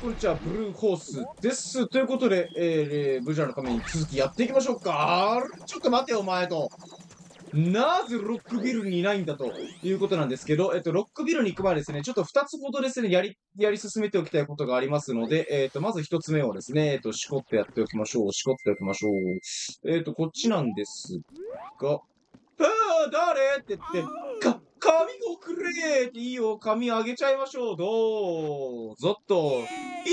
こんにちは、ブルーホースです。ということで、えー、ブジャーの仮面に続きやっていきましょうか。ちょっと待てよ、お前と。なぜロックビルにいないんだということなんですけど、えっと、ロックビルに行く前ですね、ちょっと二つほどですね、やり、やり進めておきたいことがありますので、えっと、まず一つ目をですね、えっと、しこってやっておきましょう。しこっておきましょう。えっと、こっちなんですが、ああ、誰？って言って、か、紙をくれっていいよ、紙あげちゃいましょう。どうぞっと。イ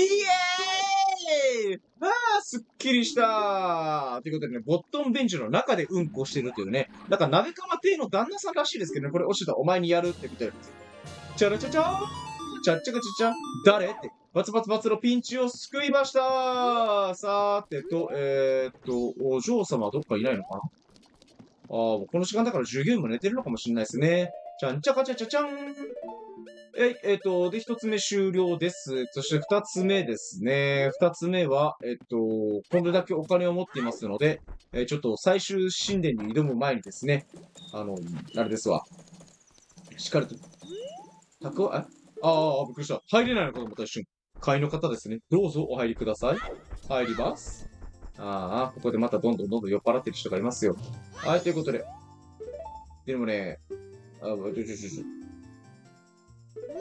エーイ。ああ、すっきりした。ということでね、ボットンベンチの中でうんこしてるというね、なんか鍋釜亭の旦那さんらしいですけどね、これ、おしだ、お前にやるってことで、チャラチャチャーチャッチャカチャチャ誰？って、バツバツバツのピンチを救いました。さーてと、えー、っと、お嬢様はどっかいないのかな？ああ、この時間だから従業員も寝てるのかもしれないですね。ちゃんちゃかちゃちゃちゃん。え、えっ、と、で、一つ目終了です。そして二つ目ですね。二つ目は、えっ、と、これだけお金を持っていますので、えーちょっと最終神殿に挑む前にですね、あの、あれですわ。しっかりと、たくわ、えああ、びっくりした。入れないのかと思った一瞬。会員の方ですね。どうぞお入りください。入ります。ああ、ここでまたどんどんどんどん酔っ払ってる人がいますよ。はい、ということで。でもね、あ、ちょちょちょちょ。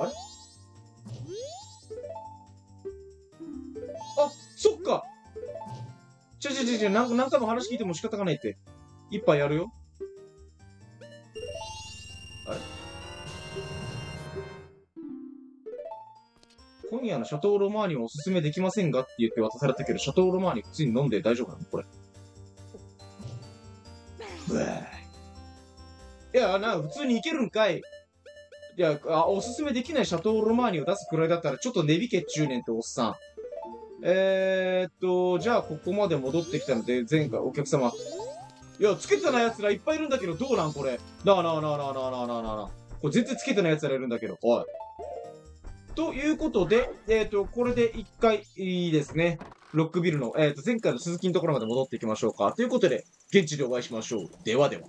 あれ？あ、そっかちょちょちょちょ、何回も話聞いても仕方がないって。一杯やるよ。あれ？今夜のシャトーロマーニをおすすめできませんがって言って渡されたけど、シャトーロマーニ普通に飲んで大丈夫なの？これ。いや、な、普通にいけるんかい。いやあ、おすすめできないシャトーロマーニを出すくらいだったら、ちょっと値引けっちゅうねんっておっさん。えー、っと、じゃあ、ここまで戻ってきたので、前回お客様。いや、つけてない奴らいっぱいいるんだけど、どうなんこれ。なあなあなあなあなあなあなあなあなあ。これ全然つけてない奴らいるんだけど。おい。ということで、えー、っと、これで一回いいですね。ロックビルの、えー、っと、前回の鈴木のところまで戻っていきましょうか。ということで、現地でお会いしましょう。ではでは。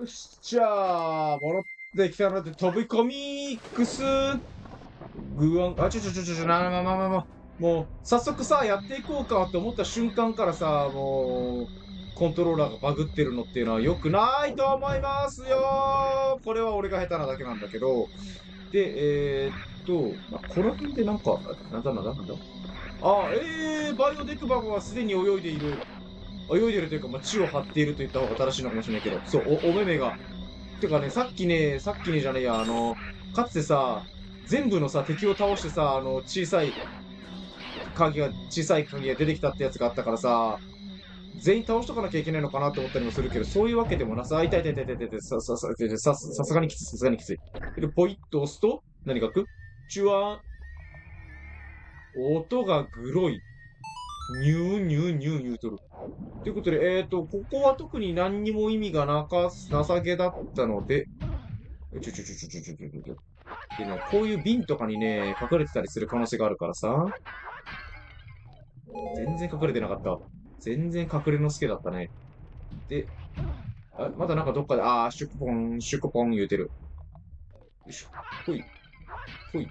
よし、じゃあ、戻ってきたので、飛び込みックス。グワン、あ、ちょちょちょちょちょ、な、まあまあまあまあ。もう、早速さ、やっていこうかって思った瞬間からさ、もう、コントローラーがバグってるのっていうのは良くないと思いますよこれは俺が下手なだけなんだけど。で、えー、っと、まあ、この辺でなんか、なんだなんだなんだあ、えー、バイオデクバゴはすでに泳いでいる。泳いでるというか、まあ、地を張っていると言った方が正しいのかもしれないけど、そう、お、お目目が。てかね、さっきね、さっきねじゃねえや、あの、かつてさ、全部のさ、敵を倒してさ、あの、小さい、鍵が、小さい鍵が出てきたってやつがあったからさ、全員倒しとかなきゃいけないのかなって思ったりもするけど、そういうわけでもなさ、あ、痛い痛い痛い痛い痛い、さ、さ、さ、さ、さすがにきつい、さすがにきつい。で、ポイッと押すと、何が開く？チュワーン。音がグロい。ニューニューニューニューとる。ということで、えっ、ー、と、ここは特に何にも意味がなか、なさげだったので、ちょちょちょちょちょちょちょちょちょ。でね、こういう瓶とかにね、隠れてたりする可能性があるからさ。全然隠れてなかった。全然隠れの助だったね。で、あ、まだなんかどっかで、あー、シュクポン、シュクポン言うてる。よいしょ。ほい。ほい。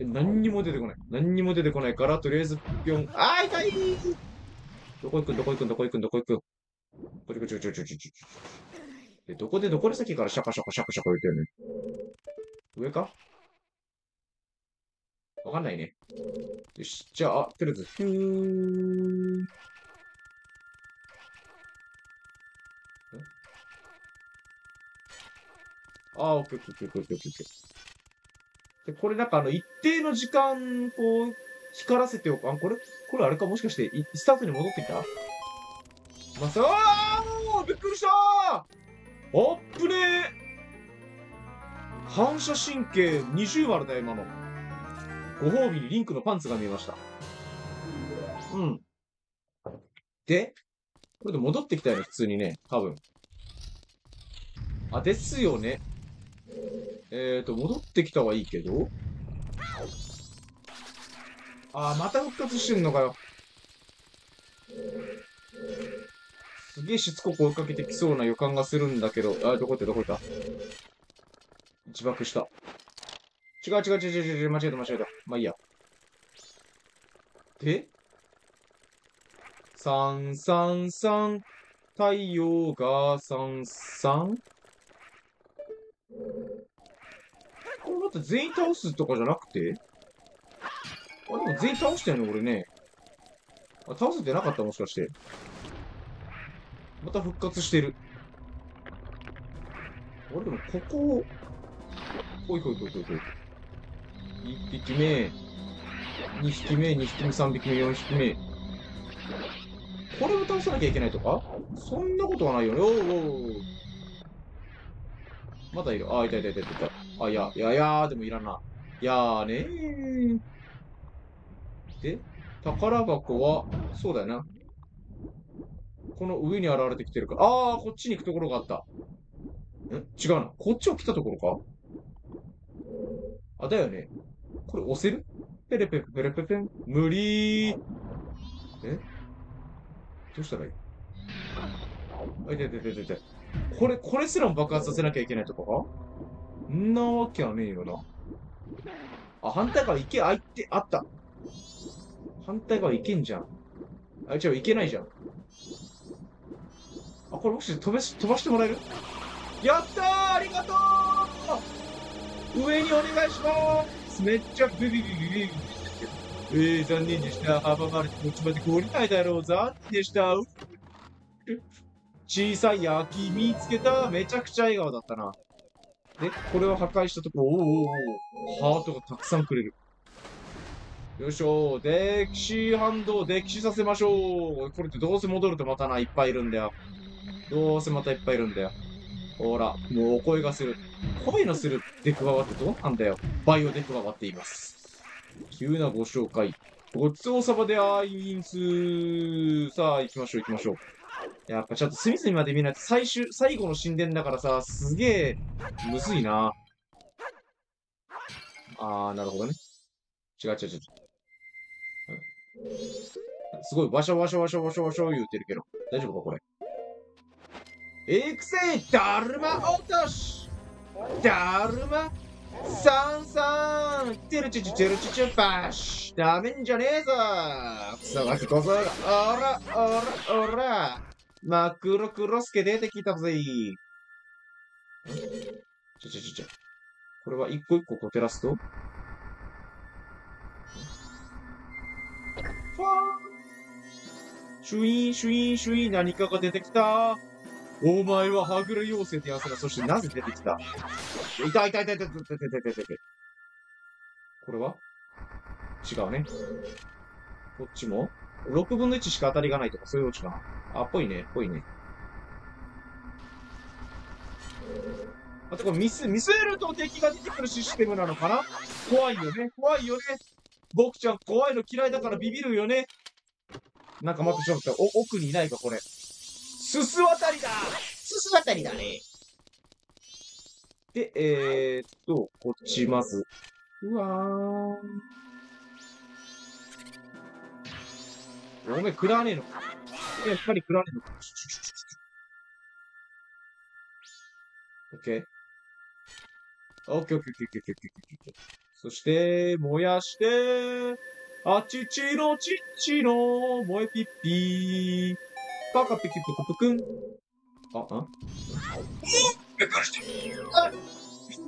え、何にも出てこない。何にも出てこないから、とりあえず、ぴょん。あー、痛いどこ行くん？どこ行くん？どこ行くん？どこ行くん？こちょこちょこちょこちょこちょこ。え、どこでどこでさっきからシャカシャカシャカシャカ言ってるね。上か？わかんないね。よし。じゃあ、とりあえず、ふー。あー、オッケーオッケーオッケーオッケーオッケーオッケー。で、これなんかあの、一定の時間、こう、光らせておく。あ、これ、これあれか？もしかして、スタートに戻ってきた？まさ、あーびっくりしたーあっぶねー反射神経20割だよ、今の。ご褒美にリンクのパンツが見えました。うん。で、これで戻ってきたよね、普通にね。多分。あ、ですよね。えーと、戻ってきたはいいけど。あー、また復活してんのかよ。すげえしつこく追いかけてきそうな予感がするんだけど。あー、どこ行った？どこ行った？自爆した。違う違う違う違う違う、間違えた間違えた。まあいいや。で三三三太陽が三三これまた全員倒すとかじゃなくて？あ、でも全員倒してんの俺ね。あ、倒せてなかったもしかして。また復活してる。俺でもここを、ほいほいほいほいほい。1匹目、2匹目、2匹目、3匹目、4匹目。これを倒さなきゃいけないとか？そんなことはないよね。おうおうまだいる。あ、いたいたいたいた。あ、いや、いやいやでもいらな。いやーねー。で、宝箱は、そうだよな。この上に現れてきてるから。あー、こっちに行くところがあった。ん違うな。こっちを来たところか？あ、だよね。これ押せる？ペレペペペレペペン？無理ー。え？どうしたらいい？あ、いててててて。これ、これすらも爆発させなきゃいけないとこか？んなわけはねえよな。あ、反対側行け、あいて、あった。反対側行けんじゃん。あ、違う、行けないじゃん。あ、これもし飛ばし、飛ばしてもらえる？やったーありがとう上にお願いしますめっちゃビビビビビビえー、残念でした。阻まれてこっちまで来れないだろう。残念でした。小さい焼き見つけた。めちゃくちゃ笑顔だったな。で、これを破壊したところ、おーおーおーハートがたくさんくれる。よいしょ。歴史反動、歴史させましょう。これってどうせ戻るとまたな、いっぱいいるんだよ。どうせまたいっぱいいるんだよ。ほら、もうお声がする。声のするデクワはってどうなんだよ。バイオデクワはっています。急なご紹介。ごちそうさまであいんす。さあ、行きましょう行きましょう。やっぱちょっと隅々まで見ないと最終、最後の神殿だからさ、すげえ、むずいな。あー、なるほどね。違う違う違う。すごい、わしょわしょわしょわしょわしょ言うてるけど。大丈夫かこれ。エクセダルマ落としダルマサンサンテルチチチルチチバッシュダメんじゃねえぞクソガキこそおらおらおら真っ黒黒スケ出てきたぜちょちょちょちょ。これは一個一個こう照らすと？ファーシュイーン、シュイーン、シュイーン、何かが出てきたお前ははぐれ妖精ってやつだ。そしてなぜ出てきたいたいたいたいたいたいたいたいたいた。これは？違うね。こっちも？?6 分の1しか当たりがないとか、そういうオチかな。あ、ぽいね、ぽいね。あとこれミス、ミスえると敵が出てくるシステムなのかな？怖いよね。怖いよね。僕ちゃん怖いの嫌いだからビビるよね。なんか待ってちょっと、お、奥にいないか、これ。すす渡りだすす渡りだね。で、えー、っと、こっちまず。うわー。おめえ食らわねえのか。やっぱり食らわねえのか。オッケー。オッケーオッケーオッケーオッケーオッケーオッケー。そして、燃やして、あちちのちっちの、燃えぴっぴー。パカピキプクプクン。あ、あ？びっくりした。あ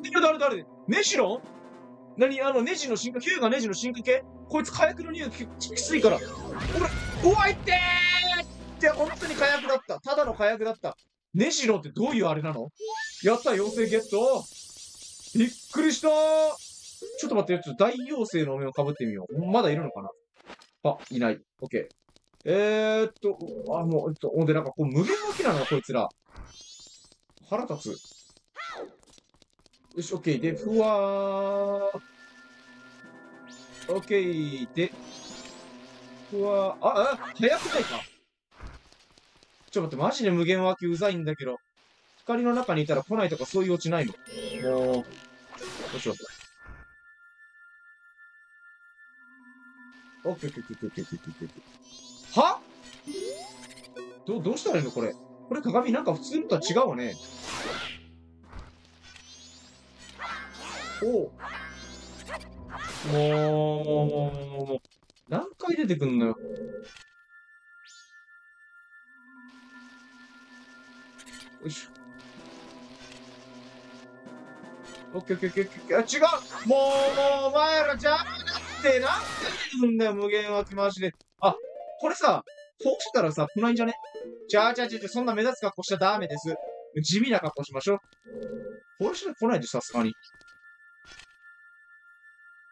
誰誰誰？ネジロン何？あのネジの進化、ヒューがネジの進化系？こいつ火薬の匂いききついから。俺、怖いってーって本当に火薬だった。ただの火薬だった。ネジロってどういうあれなの？やった、妖精ゲットびっくりしたちょっと待って、ちょっと大妖精のお面を被ってみよう。まだいるのかな？あ、いない。オッケー。えー、っと、あ、もう、えっと、ほんで、なんかこう、無限の木なのこいつら。腹立つ。よし、オッケー。で、ふわー。オッケー。で、僕は、あ、あ、早くないか？ちょっと待って、マジで無限脇うざいんだけど。光の中にいたら来ないとかそういう落ちないの？もう、よしよし。オッケーオッケーオッケーオッケーオッケーオッケー。は？ど、どうしたらいいの？これ。これ鏡なんか普通のとは違うわね。おう。もう、もう、もう、もう、もう。何回出てくんのよ。よいしょ。オッケーオッケーオッケーオッケー。あ、違うもう、もう、お前ら邪魔だって何回出てくんだよ、無限湧き回しで。あ、これさ、こうしたらさ、来ないんじゃね？じゃあじゃあじゃあ、そんな目立つ格好しちゃダメです。地味な格好しましょう。これしか来ないで、さすがに。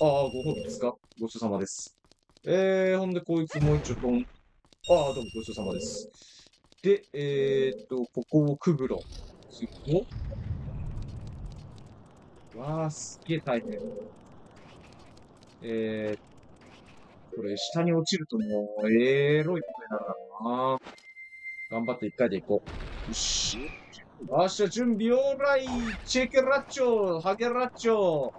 ああ、ご褒美ですか？ごちそうさまです。えー、ほんで、こいつもう一丁ドン。ああ、どうもごちそうさまです。で、えー、っと、ここをくぐろう。すごわあ、すげえ大変。えー、これ、下に落ちるともう、えー、ロいことになるからな。頑張って一回で行こう。よし。明日準備オーライチェケラッチョハゲラッチョ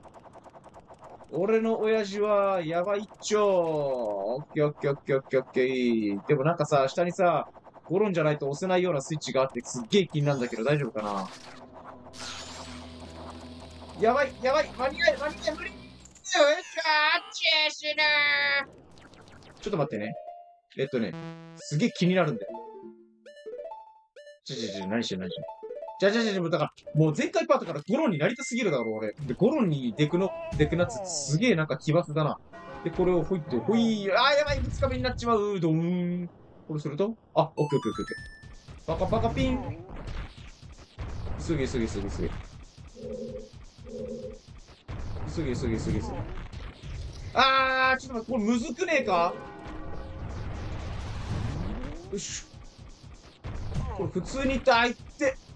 俺の親父は、やばいっちょオッケーオッケーオッケーオッケーオッケー。でもなんかさ、下にさ、ゴロンじゃないと押せないようなスイッチがあって、すっげえ気になるんだけど、大丈夫かな？やばいやばい間に合え間に合え無理うかチェしなちょっと待ってね。えっとね、すげえ気になるんだよ。ちょちょちょ、何してる何してるじゃじゃじゃじゃ、だから、もう前回パートからゴロンになりたすぎるだろ、俺。で、ゴロンにデクの、デクナッツすげえなんか奇抜だな。で、これをほいって、ほい、あーやばい、ぶつかになっちまう、ドーン。これすると、あ、オッケーオッケーオッケー。バカバカピン。すげえすげえすげえすげえ。すげえすげえすげえすげえ。あー、ちょっと待って、これむずくねえか？よし。これ普通にいっ、あいって。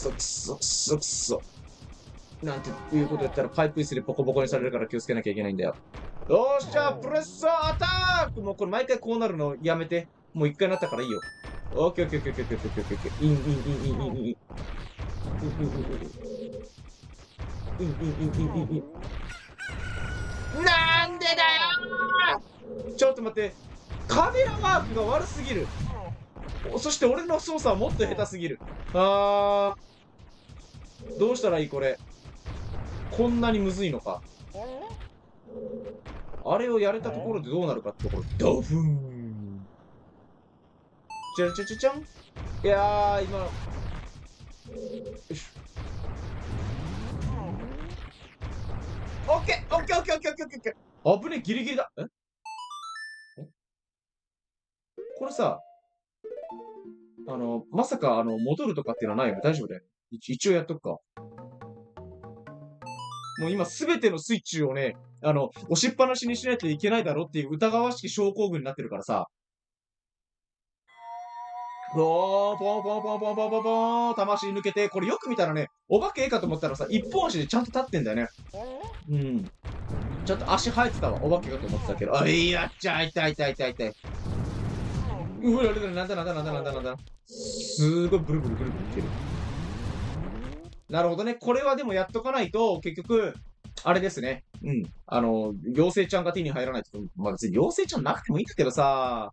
そくそくそくそ。なんていうこと言ったらパイプ椅子でボコボコにされるから気をつけなきゃいけないんだよ。よっしゃプレッサーアタックもうこれ毎回こうなるのやめて。もう一回なったからいいよ。オッケーオッケーオッケーオッケーオッケーオッケーオッケー。インインインインインイン。インインインインイン。インインインインイン。なんでだよちょっと待って。カメラワークが悪すぎる。そして俺の操作はもっと下手すぎる。あー。どうしたらいいこれ？こんなにむずいのか？あれをやれたところでどうなるかってところ。ドフーン。じゃじゃじゃじゃん。いやー、今。よいしょ。オッケーオッケーオッケーオッケーオッケーオッケー。危ね、ギリギリだ。え？え？これさ、あの、まさか、あの、戻るとかっていうのはないよね。大丈夫だよ。一応やっとくか。もう今すべてのスイッチをね、あの、押しっぱなしにしないといけないだろっていう疑わしき症候群になってるからさ。ポー、ポンポンポンポンポンポンポン、魂抜けて、これよく見たらね、お化けかと思ったらさ、一本足でちゃんと立ってんだよね。うん。ちゃんと足生えてたわ、お化けかと思ってたけど。あ、いやっちゃ、痛い痛い痛い痛い。うわ、なんだなんだなんだなんだなんだなんだ。すごいブルブルブルブルいってる。なるほどね。これはでもやっとかないと、結局、あれですね。うん。あの、妖精ちゃんが手に入らないと、まあ別に妖精ちゃんなくてもいいんだけどさ、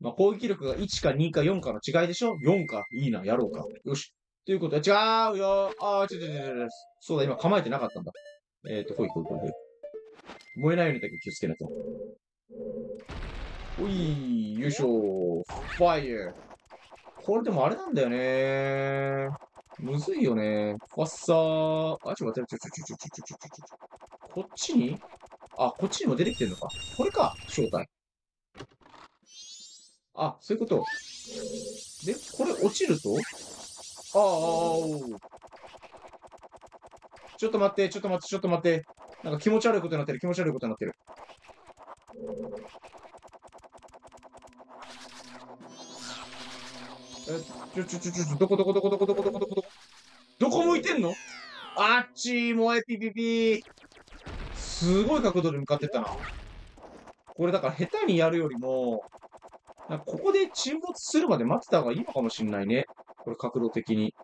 まあ攻撃力が1か2か4かの違いでしょ ?4 か。いいな、やろうか。よし。ということで、違うよあー、違う違う違う違う。そうだ、今構えてなかったんだ。えっ、ー、と、ほいほいほいほい。燃えないようにだけ気をつけないと。おい、よいしょ。ファイヤー。これでもあれなんだよねむずいよね。わっさー。あ、ちょ待って、ちょ、ちょ、ちょ、ちょ、ちょ、ちょ、ちょ、ちょ。こっちにあ、こっちにも出てきてんのか。これか、正体。あ、そういうこと。で、これ落ちるとああ、おちょっと待って、ちょっと待って、ちょっと待って。なんか気持ち悪いことになってる、気持ち悪いことになってる。ちょ、ちょ、ちょ、ちょ、どこどこどこどこどこどこどこどこどこ向いてんの？あっち、もえピピピすごい角度で向かってったな。これだから下手にやるよりも、ここで沈没するまで待ってた方がいいのかもしんないね。これ角度的に。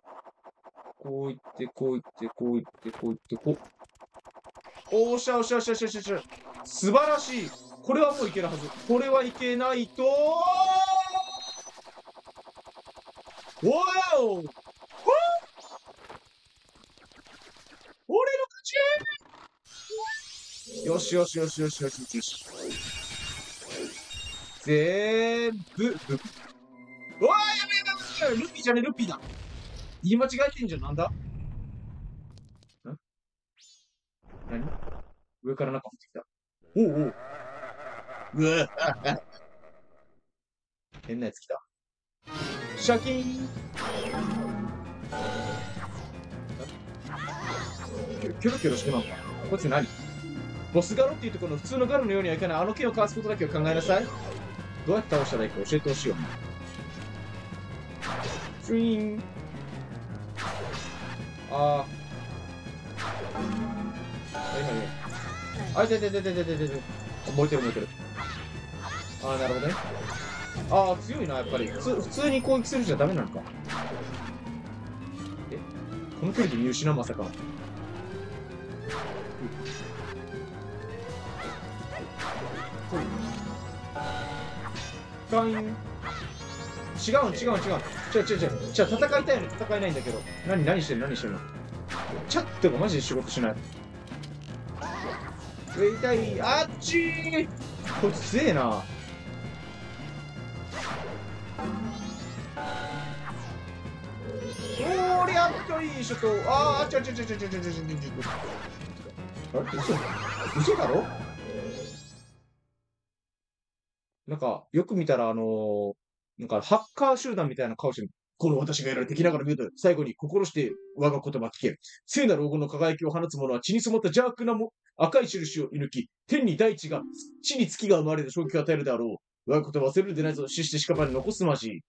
こういって、こういって、こういって、こういって、こう。おーしゃおしゃおしゃおしゃおしゃおしゃ。素晴らしい。これはもういけるはず。これはいけないとおーお俺の勝ちよしよしよしよしよしよし。ぜーんぶ、ぶ。うわーやべやべやべルピーじゃねルピーだ。言い間違えてんじゃん、なんだ？ん？何？上からなんか降ってきた。おうおう。うわ 変なやつ来た。シャキーンキョロキョロしてまうか？こいつ何？ボスガロっていうところの普通のガロのようにはいかないあの木をかわすことだけを考えなさい。どうやって倒したらいいか教えてほしいよ。シュイーン。ああ。はいはいはい。あ、いてててててててて。燃えてる燃えてる。ああ、なるほどね。ああ、強いな、やっぱり。普通、普通に攻撃するじゃダメなのか。え？この距離で見失うまさか。カイン。違う違う違う。違う違う違う。じゃあ戦いたいの戦えないんだけど。何何してる何してるの？チャットがマジで仕事しない。痛い。あっちーこいつ強えな。いいちょっと。あー、あちょちょちょちょちょちょちょちょちょ。あれ嘘嘘だろなんか、よく見たら、あのー、なんか、ハッカー集団みたいな顔してる。この私がやられ敵ながら見ると、最後に心して我が言葉聞け。聖なる黄金の輝きを放つ者は血に染まった邪悪なも赤い印を射抜き、天に大地が、地に月が生まれる衝撃を与えるであろう。我が言葉忘れるでないぞ。死して屍に残すまじ。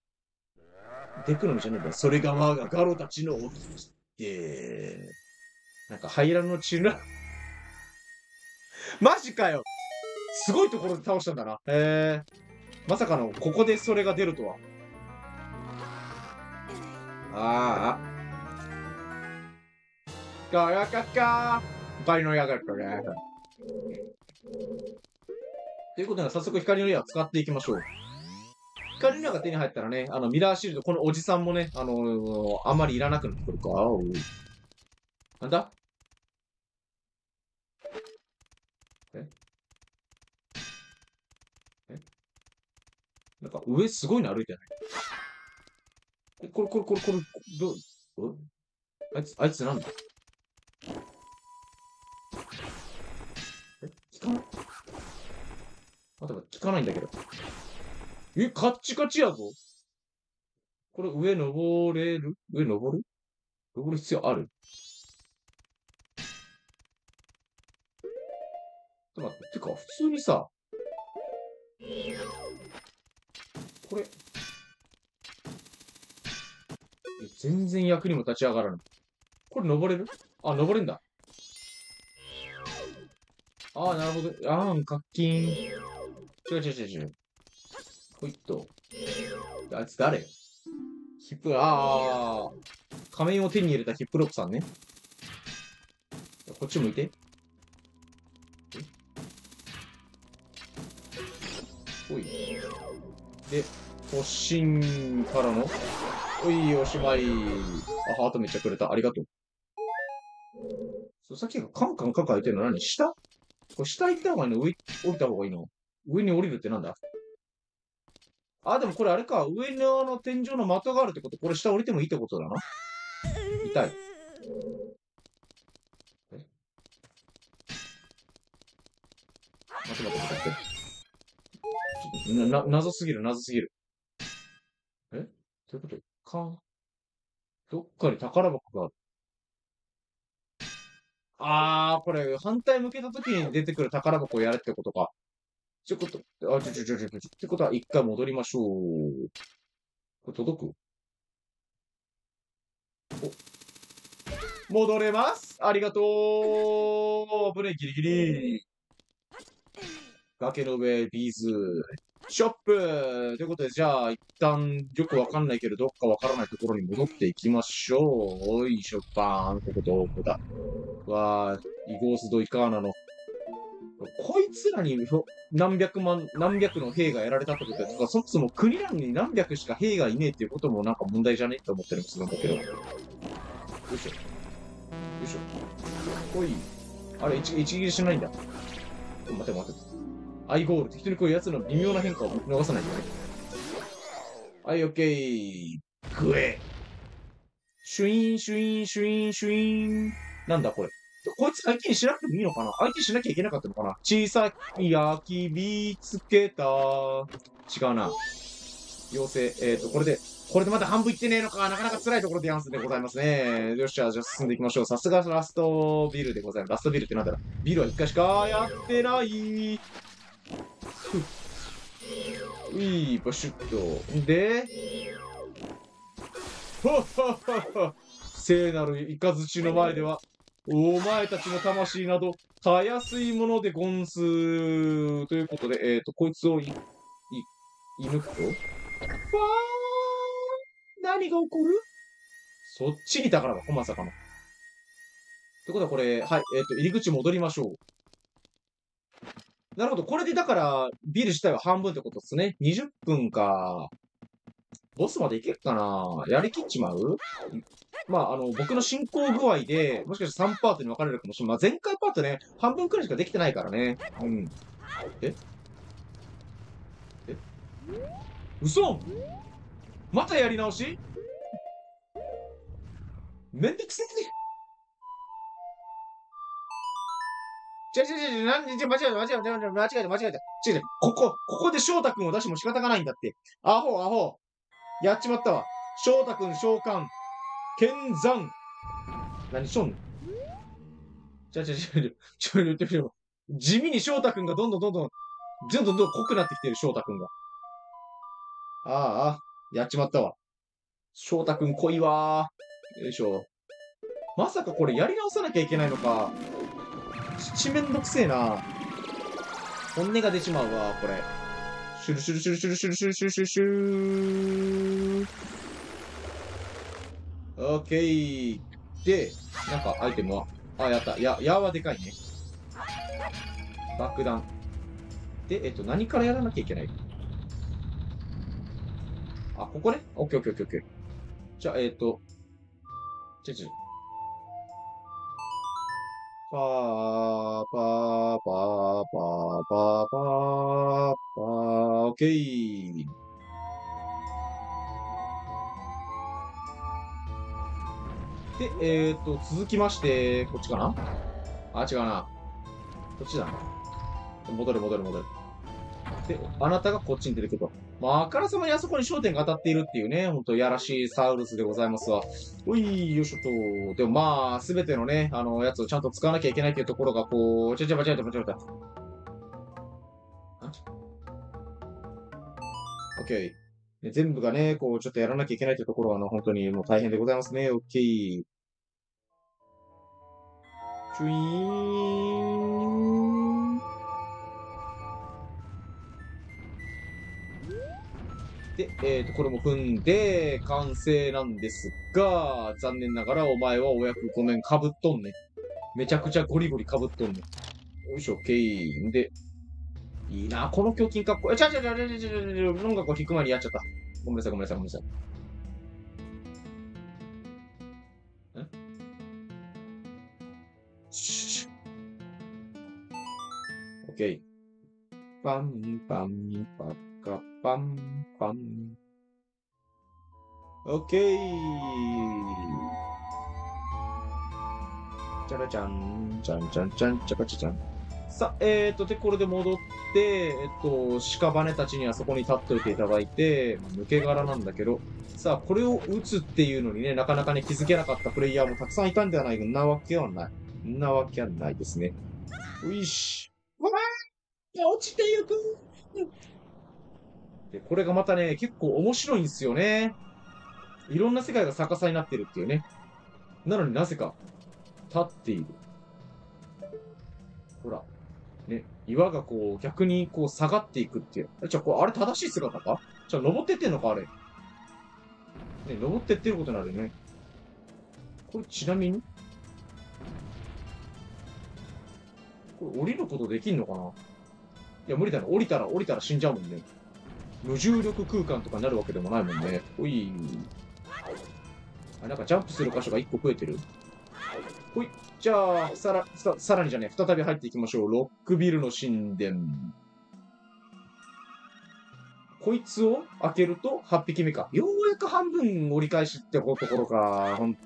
デクノミじゃねえんだ。それが我がガロたちの起きて。なんか、ハイラの血のマジかよすごいところで倒したんだな。へえ。まさかの、ここでそれが出るとは。ああ。ガヤカカー光の矢がったね。ということで、早速光の矢を使っていきましょう。光の矢が手に入ったらね、あの、ミラーシールド、このおじさんもね、あのー、あんまりいらなくなってくるか。なんだ？え？え？なんか上すごいの歩いてない？え、これ、これ、これ、これ、どう、あいつ、あいつなんだ？え？聞かない？あ、だから聞かないんだけど。え、カッチカチやぞこれ上登れる？上登る？登る必要ある？ちょっと待って、てか、普通にさ、これ、全然役にも立ち上がらない。これ登れる？あ、登れんだ。ああ、なるほど。あーん、課金。違う違う違う違う。ほいっと。あいつ誰？ヒップ、ああ。仮面を手に入れたヒップロックさんね。こっち向いて。ほい。で、突進からの？おい、おしまい。あ、ハートめっちゃくれた。ありがとう。そう、さっきがカンカンカンカン言ってるの何？下？これ下行った方がいいの？上、降りた方がいいの？上に降りるってなんだ？あ、でもこれあれか。上のあの天井の的があるってことこれ下降りてもいいってことだな。痛い。え？待って待って待って待って。な、な、謎すぎる、謎すぎる。え？どういうこと？か、どっかに宝箱がある。あー、これ、反対向けた時に出てくる宝箱をやるってことか。ちょ、こと、あ、ちょ、ちょ、ちょ、ちょ、ちょ、ってことは一回戻りましょう。これ届くお。戻れますありがとうブレーキギリギリ。崖の上、ビーズ、ショップということで、じゃあ、一旦、よくわかんないけど、どっかわからないところに戻っていきましょう。おいしょ、バーン。ここどこだ？わー、イゴースドイカーナの。こいつらに何百万、何百の兵がやられたってことやとか、そもそも国なのに何百しか兵がいねえっていうこともなんか問題じゃねって思ったりもするんだけど。よいしょ。よいしょ。ほい。あれ、一一撃しないんだ。待て待て。アイゴール。適当にこういうやつの微妙な変化を逃さないとね。はい、オッケー。グエ。シュイーン、シュイーン、シュイーン、シュイーン。なんだこれ。こいつ相手にしなくてもいいのかな？相手にしなきゃいけなかったのかな？小さい焼き火つけた。違うな。妖精。えっ、ー、と、これで、これでまだ半分いってねえのか。なかなか辛いところでやんすでございますね。よっしゃ、じゃあ進んでいきましょう。さすがラストビルでございます。ラストビルってなんだろう。ビルは一回しかやってない。うい、バシュッと。で、はっはっはっは。聖なるイカズチの前では、お前たちの魂など、たやすいものでゴンス。ということで、えっ、ー、と、こいつをい、い、射抜くと？ファー何が起こる？そっちに宝箱、まさかの。ってことはこれ、はい、えっ、ー、と、入り口戻りましょう。なるほど。これでだから、ビル自体は半分ってことですね。20分か。ボスまでいけるかな？やりきっちまう？まあ、あの、僕の進行具合で、もしかしたら3パートに分かれるかもしれない。まあ、前回パートね、半分くらいしかできてないからね。うん。え？え？嘘またやり直し？めんどくせえ。違う違う違う、なんで、間違えた、間違えた、間違えた、間違えた、間違えた。違う違う、ここ、ここで翔太くんを出しても仕方がないんだって。アホ、アホ。やっちまったわ。翔太くん召喚。剣山。何しとんの？ちゃちゃちゃちゃ、ちょ、言ってみろ。地味に翔太くんがどんどんどんどん、どんどんどん濃くなってきてる翔太くんが。ああ、やっちまったわ。翔太くん濃いわよいしょ。まさかこれやり直さなきゃいけないのか。ちめんどくせえな。本音が出ちまうわ、これ。シュルシュルシュルシュルシュルシュルシュルシュルシュルオッケー。で、なんかアイテムは、あ、やった。や、やはでかいね。爆弾。で、えっと、何からやらなきゃいけない？あ、ここね？オッケーオッケーオッケーオッケー。じゃあ、えっと、ちょちょ。パー、パー、パー、パー、パー、パー、パー、オッケー。で、えっ、ー、と、続きまして、こっちかな？あ、違うな。こっちだな。戻る戻る戻る。で、あなたがこっちに出てくると。まあ、あからさまにあそこに焦点が当たっているっていうね、ほんとやらしいサウルスでございますわ。うい、よいしょと。でもまあ、すべてのね、あの、やつをちゃんと使わなきゃいけないっていうところが、こう、ちゃちゃ間違えた間違えた。オッケー。全部がね、こう、ちょっとやらなきゃいけないというところは、あの、本当にもう大変でございますね。オッケー。チュイーン。で、えっ、ー、と、これも踏んで、完成なんですが、残念ながらお前はお役ごめん、かぶっとんね。めちゃくちゃゴリゴリかぶっとんね。よいしょ、ケインで。いいな、この胸筋かっこいい。ちゃちゃちゃちゃちゃちゃちゃ、音楽を聞く前にやっちゃった。ごめんなさい、ごめんなさい、ごめんなさい。ん。オッケー。パンパンパン。かパンパン。オッケーじゃらじゃん、じゃんじゃんじゃん、じゃかちゃちゃん。さあ、えーと、で、これで戻って、えっと、屍たちにはそこに立っといていただいて、抜け殻なんだけど、さあ、これを撃つっていうのにね、なかなかね、気づけなかったプレイヤーもたくさんいたんではないなわけはない。なわけはないですね。ういし。わー落ちてゆくで、これがまたね、結構面白いんですよね。いろんな世界が逆さになってるっていうね。なのになぜか、立っている。ほら。ね、岩がこう、逆にこう下がっていくっていう。じゃあ、これ、あれ正しい姿か？じゃあ、登ってってんのかあれ？ね、登ってってることになるよね。これ、ちなみに？これ、降りることできんのかな？いや、無理だな。降りたら、降りたら死んじゃうもんね。無重力空間とかになるわけでもないもんね。ほい。あ、なんかジャンプする箇所が1個増えてる。ほい。じゃあ、さら、さ、さらにじゃね、再び入っていきましょう。ロックビルの神殿。こいつを開けると8匹目か。ようやく半分折り返しってところか。ほんと、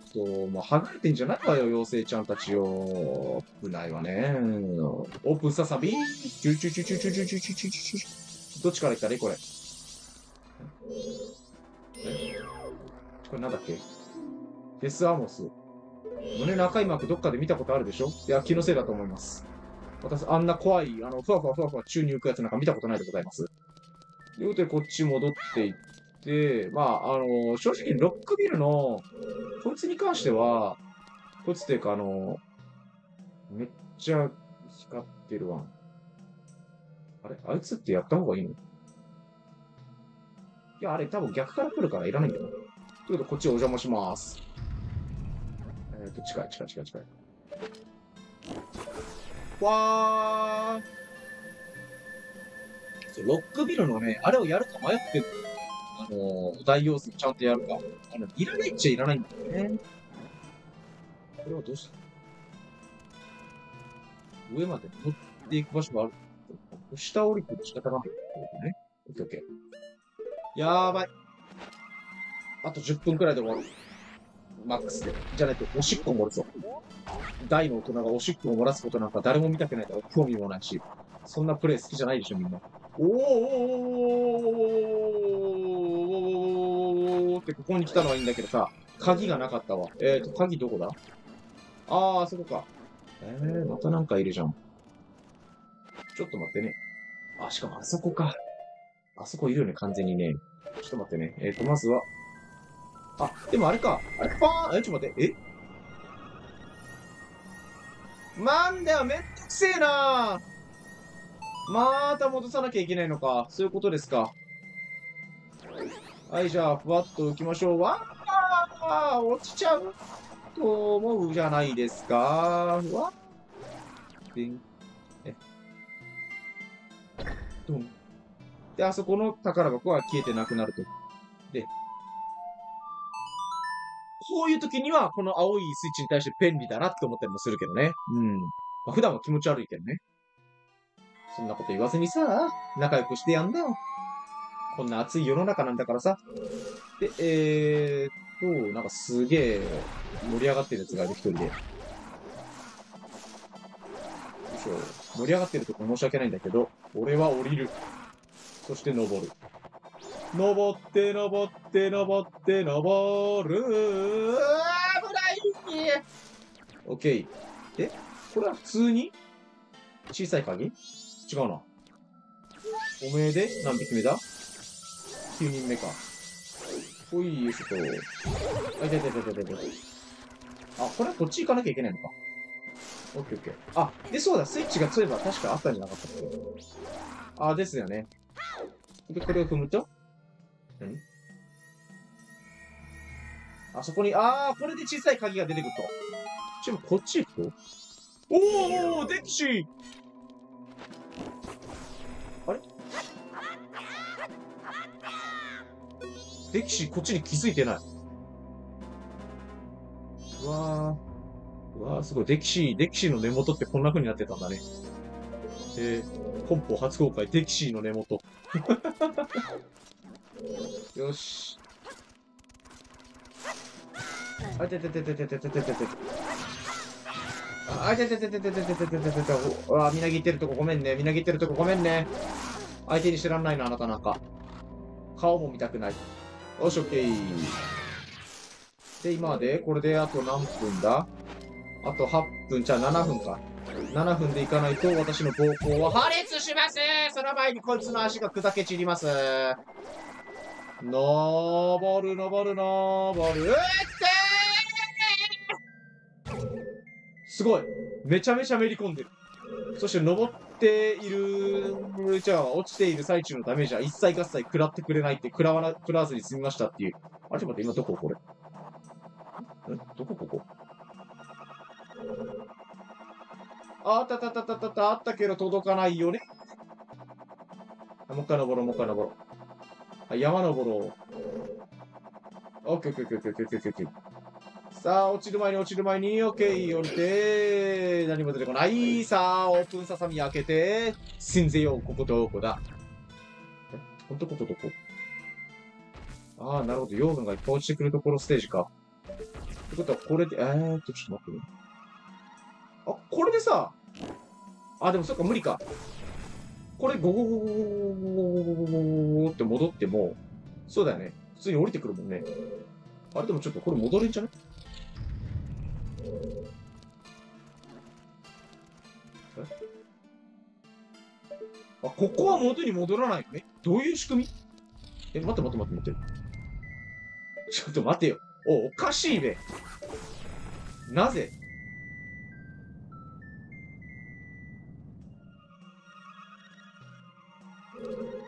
もう剥がれてんじゃないわよ、妖精ちゃんたちよ。危ないわね。オープンささび。チュチュチュチュチュチュチュチュチュチュ。どっちから行ったらいいこれ。え？これなんだっけ？デスアモス。胸の赤いマークどっかで見たことあるでしょ？いや、気のせいだと思います。私、あんな怖い、あの、ふわふわふわふわ宙に浮くやつなんか見たことないでございます。ということで、こっち戻っていって、まあ、あの、正直、ロックビルの、こいつに関しては、こいつっていうか、あの、めっちゃ光ってるわ。あれあいつってやった方がいいの？いや、あれ多分逆から来るからいらないんだよ。ということ、こっちお邪魔します。えっ、と、近い、近い、近い、近い。わーそうロックビルのね、あれをやるか迷ってる。あのー、大要素ちゃんとやるか。あの、いらないっちゃいらないんだよね。これはどうした？上まで登っていく場所がある。下降りても仕方ないってことね。オッケーオッケー。やーばい。あと10分くらいで終わる。マックスで。じゃないと、おしっこ漏るぞ。大の大人がおしっこを漏らすことなんか誰も見たくないから興味もないし。そんなプレイ好きじゃないでしょ、みんな。おーおーおーおーおーってここに来たのはいいんだけどさ、鍵がなかったわ。えーと、鍵どこだあー、あそこか。えー、またなんかいるじゃん。ちょっと待ってね。あ、しかもあそこか。あそこいるよね、完全にね。ちょっと待ってね。えーと、まずは。あ、でもあれか。あれ、パーンえ、ちょっと待って。え？なんだよ、めんどくせえなまた戻さなきゃいけないのか。そういうことですか。はい、じゃあ、ふわっと浮きましょう。わあ、落ちちゃうと思うじゃないですか。ふわでん、え？ドン。で、あそこの宝箱は消えてなくなると。で、こういう時には、この青いスイッチに対して便利だなって思ったりもするけどね。うん。まあ、普段は気持ち悪いけどね。そんなこと言わずにさ、仲良くしてやんだよ。こんな暑い世の中なんだからさ。で、えーっと、なんかすげえ盛り上がってるやつがいる一人で。よいしょ。盛り上がってるとこ申し訳ないんだけど、俺は降りる。そして登る。登って登って登って登る。危ないオッケー。え？これは普通に？小さい鍵？違うな。おめえで？何匹目だ ?9 人目か。ほい、よいしょと。あ、いたいたいたいたいた。あ、これはこっち行かなきゃいけないのか。オッケーオッケー。あ、で、そうだ、スイッチがそういえば確かあったんじゃなかったっけ？あ、ですよね。で、これを踏むと何あそこに、あー、これで小さい鍵が出てくると。ちょ、こっち行くと？おーおーデキシーあれ？デキシーこっちに気づいてない。うわー。うわー、すごい。デキシー、デキシーの根元ってこんな風になってたんだね。えー、本邦初公開、デキシーの根元。よし。あ、てててててててててて。あ、いててててててててててててうわ、みなぎってるとこごめんね。みなぎってるとこごめんね。相手にしてらんないな、あなたなんか。顔も見たくない。よし、オッケー。で、今で、これであと何分だ？あと8分、じゃあ7分か。7分で行かないと私の暴行は破裂しますその前にこいつの足が砕け散ります。登る、登る、登る。うってすごいめちゃめちゃめり込んでる。そして登っている、じゃあ落ちている最中のダメージは一切合切食らってくれないって、食らわな、食らわずに済みましたっていう。あちょっと待って、今どここれ？え？どこここ？あったたたたたたあったけど届かないよね。もう一回登ろう、もう一回登ろう。山登ろう。オッケーオッケーオッケーオッケーオッケーオッケー。さあ、落ちる前に落ちる前に、オッケー、降りて、何も出てこない。さあ、オープンささみ開けて、信ぜよう、ここどこだ？えほんとここどこ？ああ、なるほど。養分がいっぱい落ちてくるところステージか。ってことは、これで、えーっと、ちょっと待ってね。あ、これでさ、あ、でもそっか、無理か。これ、ゴゴゴゴゴゴゴゴゴゴって戻っても、そうだよね。普通に降りてくるもんね。あれでもちょっとこれ戻れんじゃねあ、ここは元に戻らないのね。どういう仕組みえ、待って待って待って待って。ちょっと待てよ。お、おかしいべ。なぜ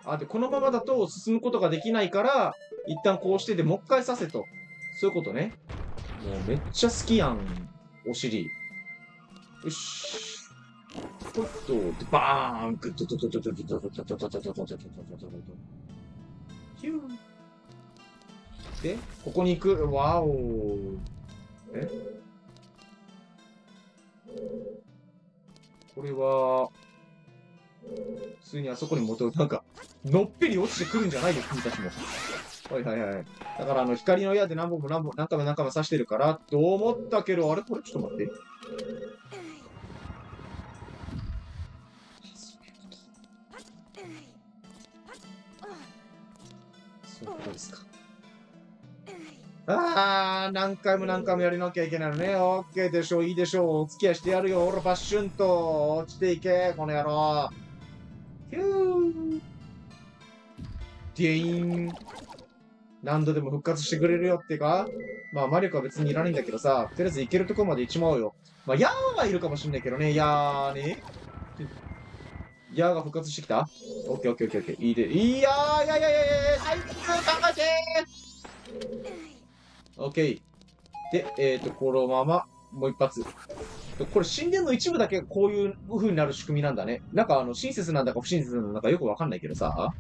あ、で、このままだと進むことができないから、一旦こうしてでもう一回させと。そういうことね。もうめっちゃ好きやん。お尻。よし。ほっと、バーングッドドドドドドドドドドドドドドドドドドヒューで、ここに行く。わおえこれは、普通にあそこに元なんか、のっぺり落ちてくるんじゃないよ、君たちも。はいはいはい。だからあの、光の矢で何本も何本、何回も何回も刺してるから、と思ったけど、あれ？これちょっと待って。そうですか。ああ、何回も何回もやりなきゃいけないのね。オッケーでしょう、いいでしょう。お付き合いしてやるよ。俺、バッシュンと落ちていけ、この野郎。ディーン。何度でも復活してくれるよっていうか、まあ、魔力は別にいらないんだけどさ、とりあえず行けるとこまで行っちまおうよ。まあ、ヤーはいるかもしんないけどね、ヤーね。ヤーが復活してきた？オッケーオッケーオッケーオッケー。いいで。いやーいやいやいやいやはい、考えてーオッケー。で、えっ、ー、と、このまま、もう一発。これ神殿の一部だけこういう風になる仕組みなんだね。なんかあの、親切なんだか不親切なんだかよくわかんないけどさ。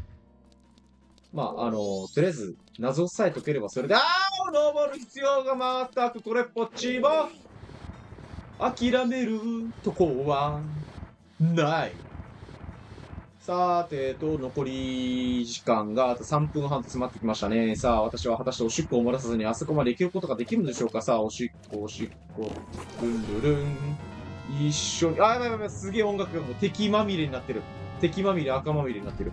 まあ、あの、とりあえず、謎さえ解ければそれで、ああ登る必要が全くこれっぽっちも、諦めるとこは、ない。さてと、残り時間があと3分半と詰まってきましたね。さあ、私は果たしておしっこを漏らさずにあそこまで行けることができるんでしょうかさあ、おしっこ、おしっこ、ルンルルン。一緒に、あ、やばいやばい、すげえ音楽がもう敵まみれになってる。敵まみれ、赤まみれになってる。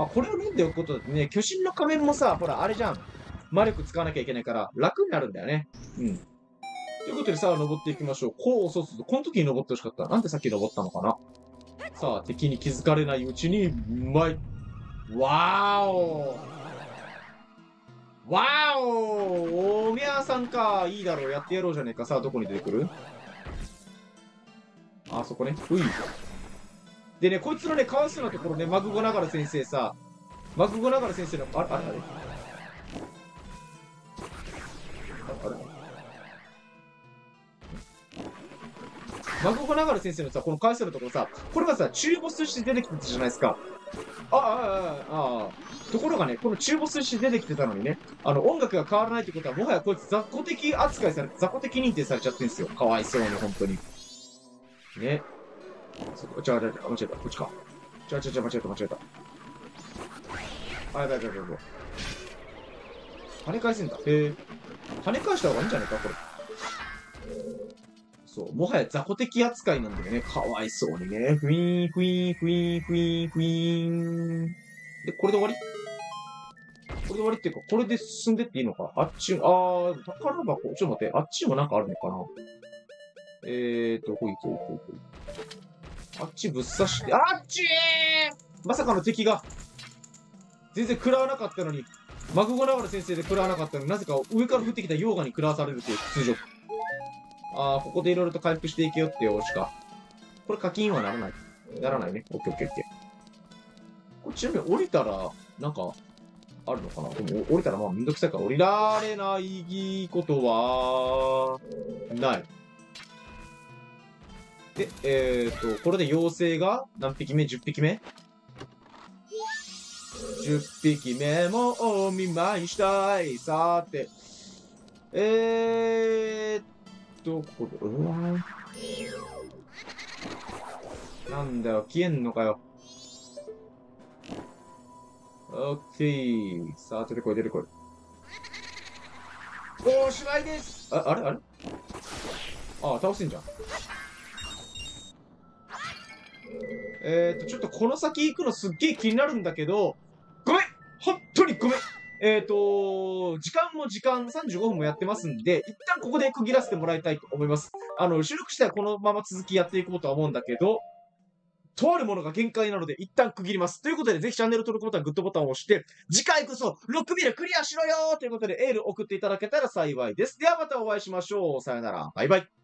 まあ、これを飲んでおくことでね、巨神の仮面もさ、ほら、あれじゃん。魔力使わなきゃいけないから、楽になるんだよね。うん。ということでさあ、登っていきましょう。こう、そうすると、この時に登ってほしかった。なんでさっき登ったのかなさあ、敵に気づかれないうちに、うまい。わーおわーおおみやさんか。いいだろう。やってやろうじゃねえか。さあ、どこに出てくる？あ、そこね。うい。でね、こいつのね、かわいそうなところね、マグゴナガラ先生さ、マグゴナガラ先生の、あれ、あれ、あれあれマグコナガル先生のさ、この回数のところさ、これがさ、中ボスして出てきてたじゃないですか。ああ、ああ、ああ。ところがね、この中ボスして出てきてたのにね、あの、音楽が変わらないってことは、もはやこいつ雑魚的扱いされ、雑魚的認定されちゃってるんですよ。かわいそうに、本当に。ね。そこ、ちょ、ちょ、間違えた。こっちか。ちょ、ちょ、ちょ、間違えた、間違えた。あ、やばいやばいやばい。跳ね返せんだ。へえ。跳ね返した方がいいんじゃないか、これ。そう。もはや雑魚的扱いなんだよね。かわいそうにね。ふいーん、ふいーん、ふいーん、ふいーん、ふいーん。で、これで終わり？これで終わりっていうか、これで進んでっていいのか？あっち、あー、宝箱、ちょっと待って、あっちもなんかあるのかな？えーと、ほいほいほいほい。あっちぶっ刺して、あっちーまさかの敵が、全然食らわなかったのに、マグゴナガル先生で食らわなかったのになぜか上から降ってきた溶岩に食らわされるという通常。あー、ここでいろいろと回復していけよってよしか。これ課金はならない。ならないね。オッケーオッケーオッケー。これちなみに降りたら、なんか、あるのかな？でも降りたらまあめんどくさいから降りられないことは、ない。で、えっ、と、これで妖精が何匹目 ?10 匹目？10匹目もお見舞いしたい。さて、えーっと、ここで、うわなんだよ、消えんのかよ。オッケー。さあ、出てこい、出てこい。おーしまいですあ、あれ？あれ？ああ、倒せんじゃん。えー、っと、ちょっとこの先行くのすっげえ気になるんだけど、ごめん本当にごめんえっ、と、時間も時間35分もやってますんで、一旦ここで区切らせてもらいたいと思います。あの、収録したらこのまま続きやっていこうとは思うんだけど、とあるものが限界なので一旦区切ります。ということで、ぜひチャンネル登録ボタン、グッドボタンを押して、次回こそロックビルクリアしろよということでエール送っていただけたら幸いです。ではまたお会いしましょう。さよなら。バイバイ。